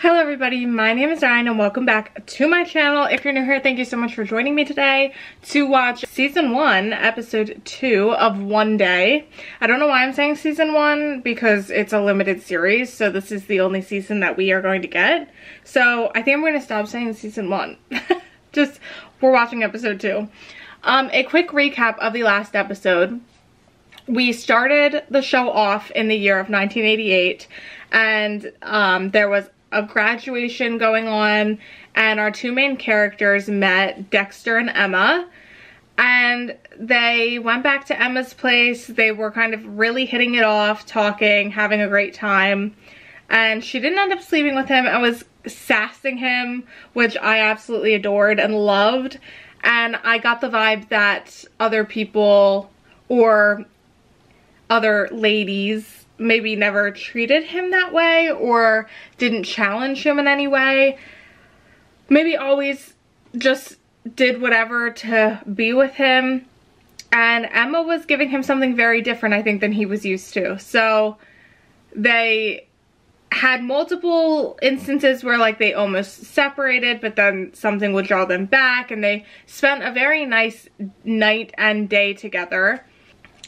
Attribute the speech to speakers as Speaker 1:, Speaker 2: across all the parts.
Speaker 1: Hello everybody, my name is Ryann and welcome back to my channel. If you're new here, thank you so much for joining me today to watch season 1, episode 2 of One Day. I don't know why I'm saying season 1 because it's a limited series, so this is the only season that we are going to get. So I think I'm going to stop saying season 1. Just, we're watching episode 2. Um, a quick recap of the last episode. We started the show off in the year of 1988 and um, there was a graduation going on and our two main characters met Dexter and Emma and they went back to Emma's place. They were kind of really hitting it off, talking, having a great time. And she didn't end up sleeping with him and was sassing him, which I absolutely adored and loved. And I got the vibe that other people or other ladies maybe never treated him that way or didn't challenge him in any way. Maybe always just did whatever to be with him. And Emma was giving him something very different, I think, than he was used to. So they had multiple instances where like they almost separated but then something would draw them back and they spent a very nice night and day together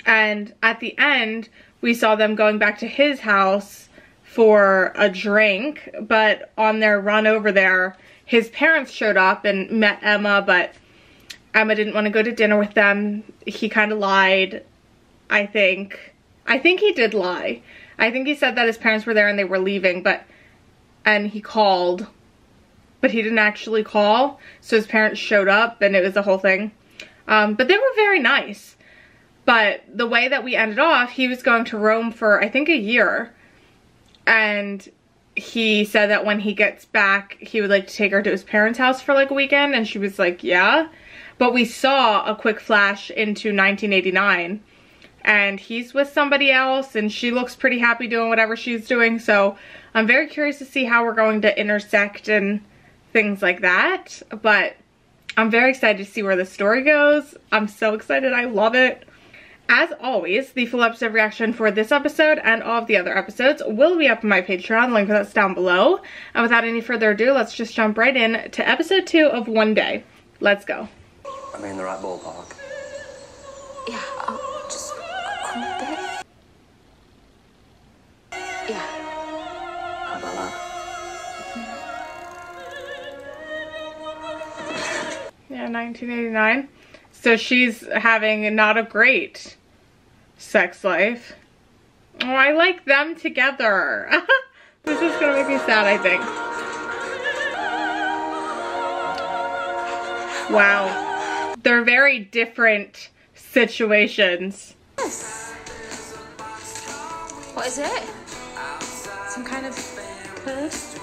Speaker 1: and at the end we saw them going back to his house for a drink, but on their run over there, his parents showed up and met Emma, but Emma didn't want to go to dinner with them. He kind of lied, I think. I think he did lie. I think he said that his parents were there and they were leaving, but, and he called, but he didn't actually call. So his parents showed up and it was the whole thing. Um, but they were very nice. But the way that we ended off, he was going to Rome for, I think, a year. And he said that when he gets back, he would like to take her to his parents' house for like a weekend. And she was like, yeah. But we saw a quick flash into 1989. And he's with somebody else and she looks pretty happy doing whatever she's doing. So I'm very curious to see how we're going to intersect and things like that. But I'm very excited to see where the story goes. I'm so excited. I love it. As always, the full episode reaction for this episode and all of the other episodes will be up on my Patreon. Link for that's down below. And without any further ado, let's just jump right in to episode two of One Day. Let's go.
Speaker 2: Am I in the right ballpark?
Speaker 3: Yeah, I'll just come a bit. Yeah.
Speaker 2: How about that?
Speaker 1: Yeah, 1989. So she's having not a great sex life. Oh, I like them together. this is gonna make me sad, I think. Wow. They're very different situations.
Speaker 3: What is it? Some kind of curse?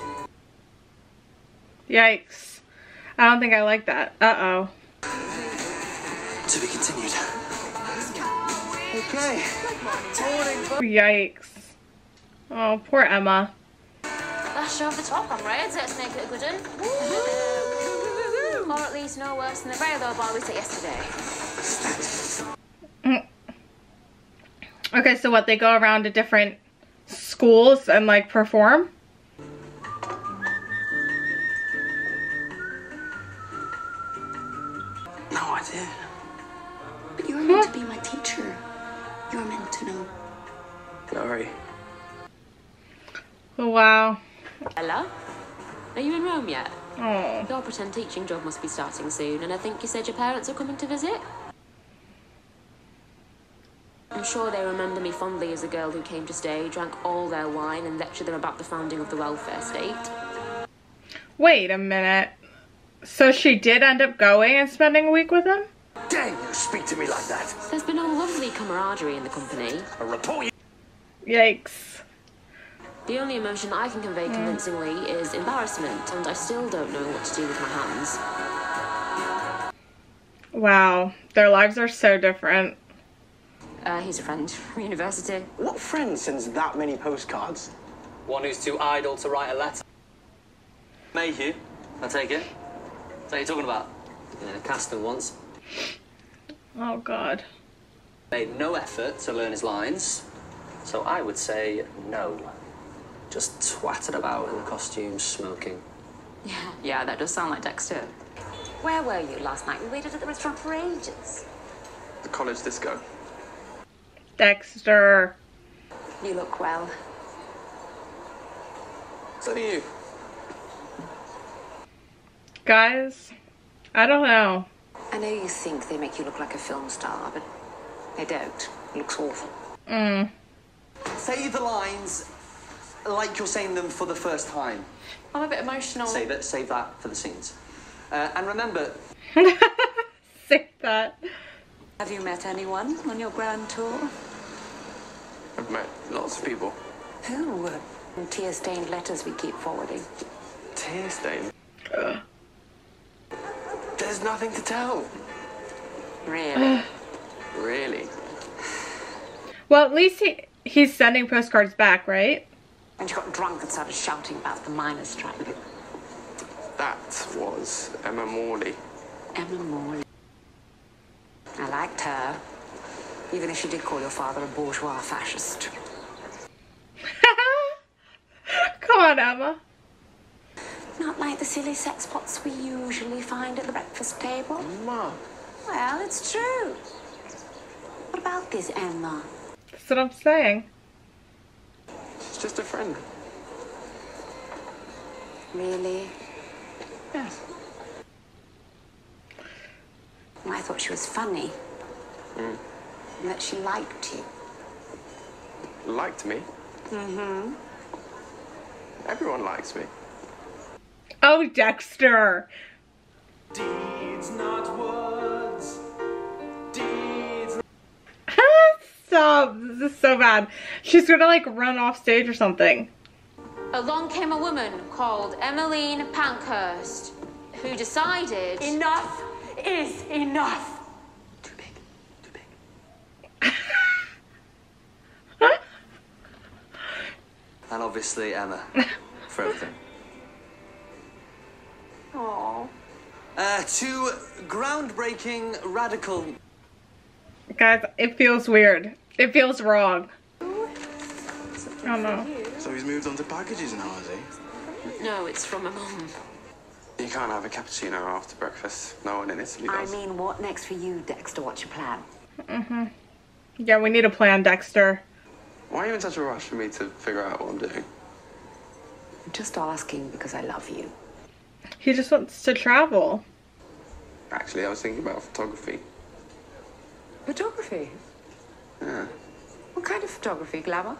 Speaker 1: Yikes. I don't think I like that. Uh-oh.
Speaker 2: To be continued. Okay.
Speaker 1: Yikes. Oh, poor Emma.
Speaker 3: Let's show off the top, I'm ready. Let's make it a good one. Or at least no worse than the very low bar we set yesterday. Mm.
Speaker 1: Okay, so what, they go around to different schools and like perform? Wow.
Speaker 4: Ella, are you in Rome yet?
Speaker 1: Oh.
Speaker 4: Your pretend teaching job must be starting soon, and I think you said your parents are coming to visit? I'm sure they remember me fondly as a girl who came to stay, drank all their wine, and lectured them about the founding of the welfare state.
Speaker 1: Wait a minute. So she did end up going and spending a week with him?
Speaker 2: Dare you speak to me like that?
Speaker 4: There's been a lovely camaraderie in the company.
Speaker 2: A report you.
Speaker 1: Yikes.
Speaker 4: The only emotion I can convey convincingly is embarrassment, and I still don't know what to do with my hands.
Speaker 1: Wow. Their lives are so different.
Speaker 4: Uh, he's a friend from university.
Speaker 2: What friend sends that many postcards?
Speaker 5: One who's too idle to write a letter. Mayhew, I take it. Is that what you're talking about? Yeah, cast him once.
Speaker 1: Oh, God.
Speaker 5: Made no effort to learn his lines. So I would say no. Just twatted about in the costumes, smoking.
Speaker 3: Yeah, yeah, that does sound like Dexter.
Speaker 4: Where were you last night? We waited at the restaurant for ages.
Speaker 6: The college disco.
Speaker 1: Dexter.
Speaker 3: You look well.
Speaker 6: So do you.
Speaker 1: Guys, I don't know.
Speaker 3: I know you think they make you look like a film star, but they don't. It looks awful.
Speaker 1: Mm.
Speaker 5: Say the lines like you're saying them for the first time.
Speaker 3: I'm a bit emotional.
Speaker 5: Save it, save that for the scenes. Uh, and remember,
Speaker 1: Say that.
Speaker 3: Have you met anyone on your grand tour?
Speaker 6: I've met lots of people.
Speaker 3: Who? Tear-stained letters we keep forwarding.
Speaker 6: Tear stain. There's nothing to tell.
Speaker 3: Really?
Speaker 6: Really.
Speaker 1: Well, at least he he's sending postcards back, right?
Speaker 3: And she got drunk and started shouting about the miners' strike.
Speaker 6: That was Emma Morley.
Speaker 3: Emma Morley. I liked her, even if she did call your father a bourgeois fascist.
Speaker 1: Come on, Emma.
Speaker 3: Not like the silly sex pots we usually find at the breakfast table.
Speaker 6: Mum.
Speaker 3: Well, it's true. What about this Emma?
Speaker 1: That's what I'm saying.
Speaker 6: It's just a friend.
Speaker 3: Really?
Speaker 6: Yes.
Speaker 3: Well, I thought she was funny. And that she liked you.
Speaker 6: Liked me. Mm-hmm. Everyone likes me.
Speaker 1: Oh, Dexter.
Speaker 2: Deeds, not words.
Speaker 1: Stop. This is so bad. She's gonna like run off stage or something.
Speaker 4: Along came a woman called Emmeline Pankhurst, who decided.
Speaker 3: Enough is enough.
Speaker 5: too big, too big. And obviously Emma for everything.
Speaker 3: Aww.
Speaker 5: Uh, two groundbreaking, radical.
Speaker 1: Guys, it feels weird. It feels wrong. I don't know.
Speaker 6: So he's moved on to packages now, has he?
Speaker 4: No, it's from a mum.
Speaker 6: You can't have a cappuccino after breakfast. No one in Italy does.
Speaker 3: I mean, what next for you, Dexter? What's your plan? Mm-hmm.
Speaker 1: Yeah, we need a plan, Dexter.
Speaker 6: Why are you in such a rush for me to figure out what I'm doing?
Speaker 3: I'm just asking because I love you.
Speaker 1: He just wants to travel.
Speaker 6: Actually, I was thinking about photography.
Speaker 3: Photography? What kind of photography? Glamour?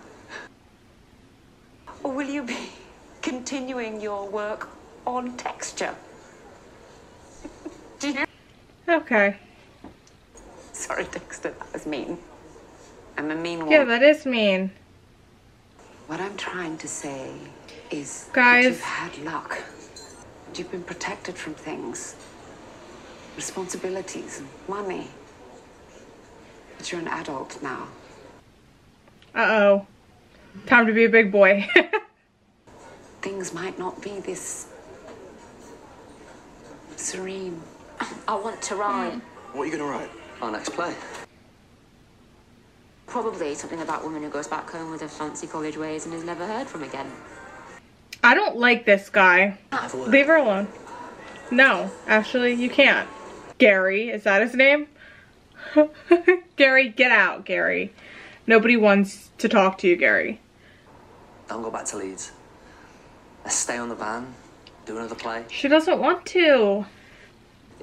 Speaker 3: Or will you be continuing your work on texture? Do you?
Speaker 1: Okay.
Speaker 3: Sorry, Dexter, that was mean. I'm a mean one.
Speaker 1: Yeah, that is mean.
Speaker 3: What I'm trying to say is
Speaker 1: Guys.
Speaker 3: that you've had luck. You've been protected from things, responsibilities, and money. But you're an adult now.
Speaker 1: Uh-oh. Time to be a big boy.
Speaker 3: Things might not be this serene.
Speaker 4: I want to write. Hmm.
Speaker 6: What are you gonna write?
Speaker 5: Our next play.
Speaker 4: Probably something about a woman who goes back home with her fancy college ways and is never heard from again.
Speaker 1: I don't like this guy.
Speaker 5: Have a word.
Speaker 1: Leave her alone. No, actually, you can't. Gary, is that his name? Gary, get out, Gary. Nobody wants to talk to you, Gary.
Speaker 5: Don't go back to Leeds. Let's stay on the van, do another play.
Speaker 1: She doesn't want to.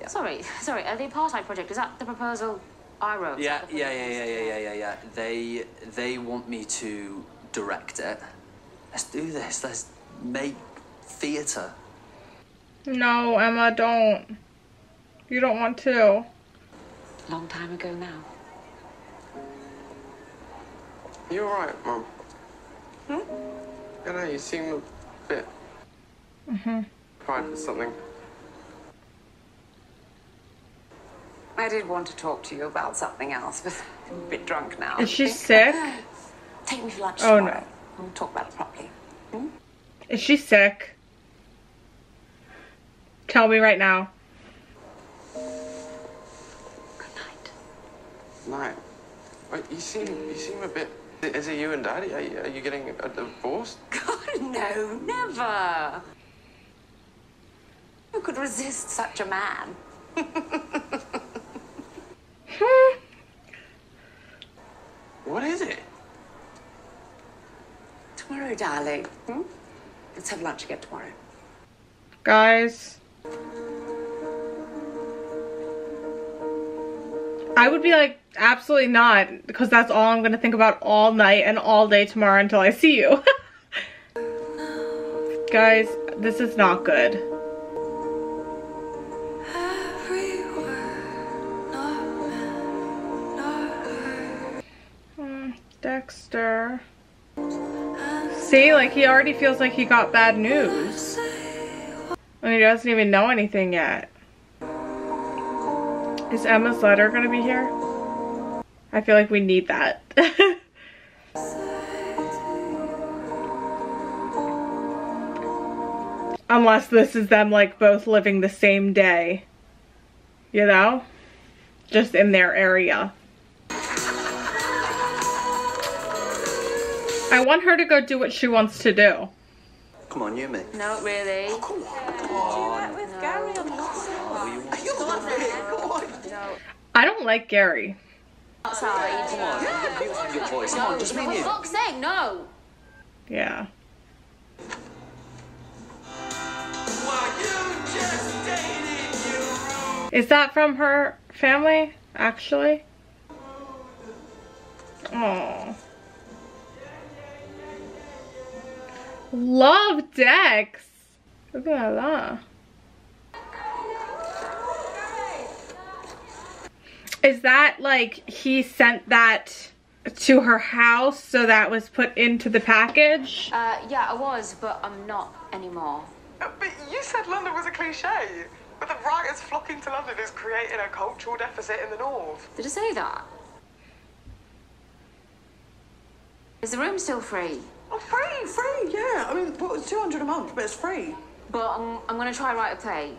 Speaker 4: Sorry, sorry, uh, the apartheid project, is that the proposal I wrote?
Speaker 5: Yeah, yeah, yeah, yeah, yeah, yeah, yeah, yeah. They they want me to direct it. Let's do this. Let's make theatre.
Speaker 1: No, Emma, don't. You don't want to.
Speaker 3: Long time ago now.
Speaker 6: You alright, Mum? Hmm? I know, you seem a bit. Mm-hmm. Cried for something.
Speaker 3: I did want to talk to you about something else, but I'm a bit drunk now.
Speaker 1: Is she sick?
Speaker 3: Take me for lunch
Speaker 1: Oh,
Speaker 3: tomorrow.
Speaker 1: no.
Speaker 3: We'll talk about it properly.
Speaker 1: Is she sick? Tell me right now.
Speaker 3: Good night.
Speaker 6: Night. Wait, you seem you seem a bit Is it you and Daddy? Are you, are you getting a divorce?
Speaker 3: God, no, never. Who could resist such a man?
Speaker 6: What is it?
Speaker 3: Tomorrow, darling. Hmm? Let's have lunch again tomorrow.
Speaker 1: Guys. I would be like, absolutely not, because that's all I'm gonna think about all night and all day tomorrow until I see you. Guys, this is not good. Hmm, Dexter. See, like he already feels like he got bad news. And he doesn't even know anything yet. Is Emma's letter gonna be here? I feel like we need that. Unless this is them like both living the same day. You know? Just in their area. I want her to go do what she wants to do.
Speaker 5: Come on, you and me.
Speaker 4: No, really. Come on. No.
Speaker 1: I don't like Gary.
Speaker 4: Outside.
Speaker 5: Your voice. Come on, just me and
Speaker 4: For
Speaker 5: you.
Speaker 4: fuck's sake, no.
Speaker 1: Yeah. Is that from her family, actually? Oh. Love Dex. Look at that. Is that like he sent that to her house so that was put into the package?
Speaker 4: Uh, yeah, I was, but I'm not anymore.
Speaker 6: But you said London was a cliche. But the writers flocking to London is creating a cultural deficit in the north.
Speaker 4: Did I say that? Is the room still free?
Speaker 7: Oh, free, free, yeah. I mean, well, it's 200 a month, but it's free.
Speaker 4: But I'm, I'm gonna try write a play.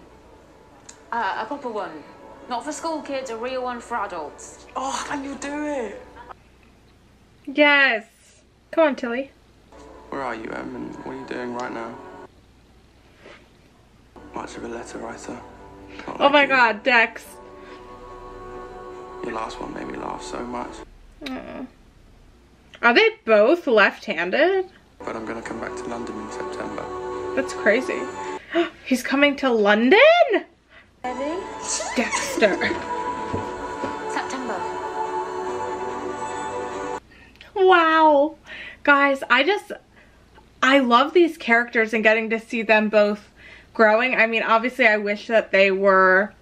Speaker 4: Uh, a proper one. Not for school kids, a real one for adults.
Speaker 7: Oh, and you'll do it.
Speaker 1: Yes. Come on, Tilly.
Speaker 6: Where are you, Em, and what are you doing right now? Much of a letter writer. Not
Speaker 1: Oh
Speaker 6: like
Speaker 1: my
Speaker 6: you.
Speaker 1: god, Dex.
Speaker 6: Your last one made me laugh so much.
Speaker 1: Are they both left-handed?
Speaker 6: But I'm gonna come back to London in September.
Speaker 1: That's crazy. He's coming to London?
Speaker 4: Ready?
Speaker 1: Dexter.
Speaker 4: September.
Speaker 1: Wow. Guys, I just, I love these characters and getting to see them both growing. I mean, obviously I wish that they were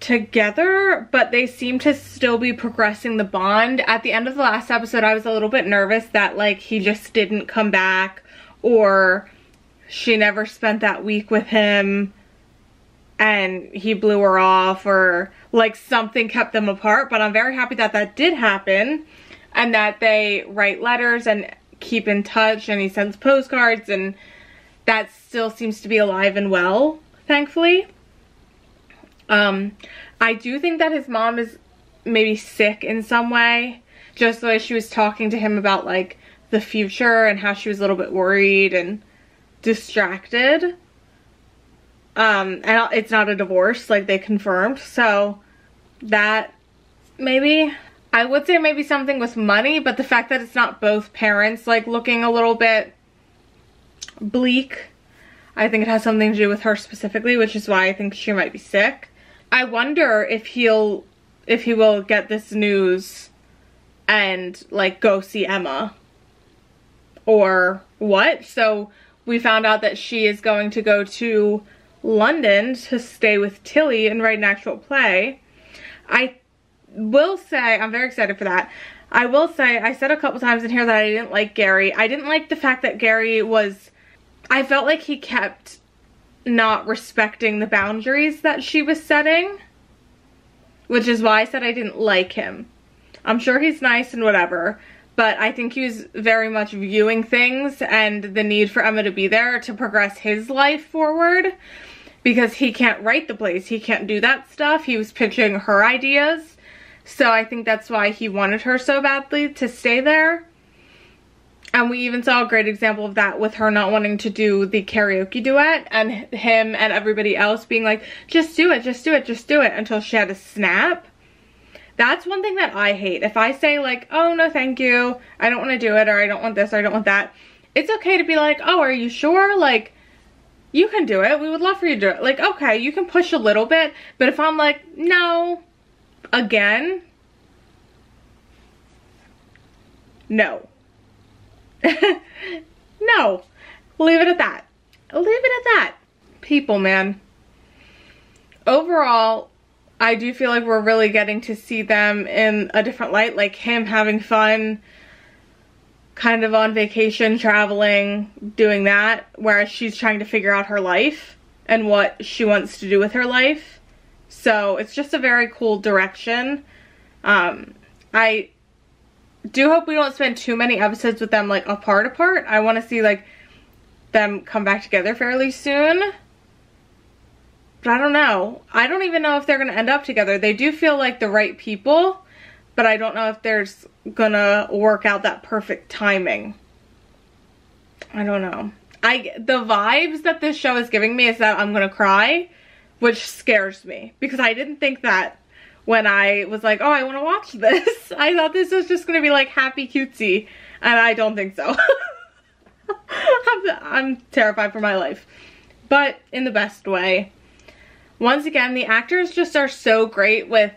Speaker 1: together, but they seem to still be progressing the bond. At the end of the last episode, I was a little bit nervous that like he just didn't come back or she never spent that week with him and he blew her off or like something kept them apart but I'm very happy that that did happen and that they write letters and keep in touch and he sends postcards and that still seems to be alive and well thankfully. Um I do think that his mom is maybe sick in some way just the way she was talking to him about like the future and how she was a little bit worried and distracted um and it's not a divorce like they confirmed. So that maybe i would say maybe something with money but the fact that it's not both parents like looking a little bit bleak i think it has something to do with her specifically which is why i think she might be sick. I wonder if he'll if he will get this news and like go see emma. Or what? So we found out that she is going to go to London to stay with Tilly and write an actual play. I will say, I'm very excited for that. I will say, I said a couple times in here that I didn't like Gary. I didn't like the fact that Gary was, I felt like he kept not respecting the boundaries that she was setting. Which is why I said I didn't like him. I'm sure he's nice and whatever, but I think he was very much viewing things and the need for Emma to be there to progress his life forward because he can't write the plays. He can't do that stuff. He was pitching her ideas. So I think that's why he wanted her so badly to stay there. And we even saw a great example of that with her not wanting to do the karaoke duet and him and everybody else being like, just do it, just do it, just do it until she had a snap. That's one thing that I hate. If I say like, oh no thank you, I don't want to do it or I don't want this or I don't want that, it's okay to be like, oh are you sure? Like, you can do it. We would love for you to do it. Like, okay, you can push a little bit, but if I'm like, no, again, no. no. Leave it at that. Leave it at that. People, man. Overall, I do feel like we're really getting to see them in a different light. Like him having fun, kind of on vacation, traveling, doing that. Whereas she's trying to figure out her life and what she wants to do with her life. So it's just a very cool direction. Um, I do hope we don't spend too many episodes with them like apart apart. I want to see like them come back together fairly soon. But I don't know. I don't even know if they're going to end up together. They do feel like the right people, but I don't know if there's to work out that perfect timing. I don't know. I the vibes that this show is giving me is that I'm to cry, which scares me because I didn't think that when I was like, oh, I want to watch this. I thought this was just to be like happy cutesy, and I don't think so. I'm, I'm terrified for my life, but in the best way. Once again, the actors just are so great with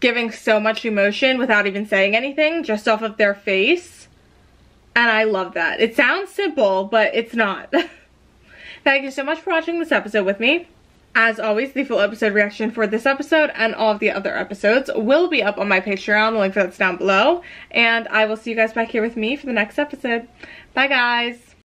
Speaker 1: giving so much emotion without even saying anything, just off of their face. And I love that. It sounds simple, but it's not. Thank you so much for watching this episode with me. As always, the full episode reaction for this episode and all of the other episodes will be up on my Patreon. The link for that's down below. And I will see you guys back here with me for the next episode. Bye, guys.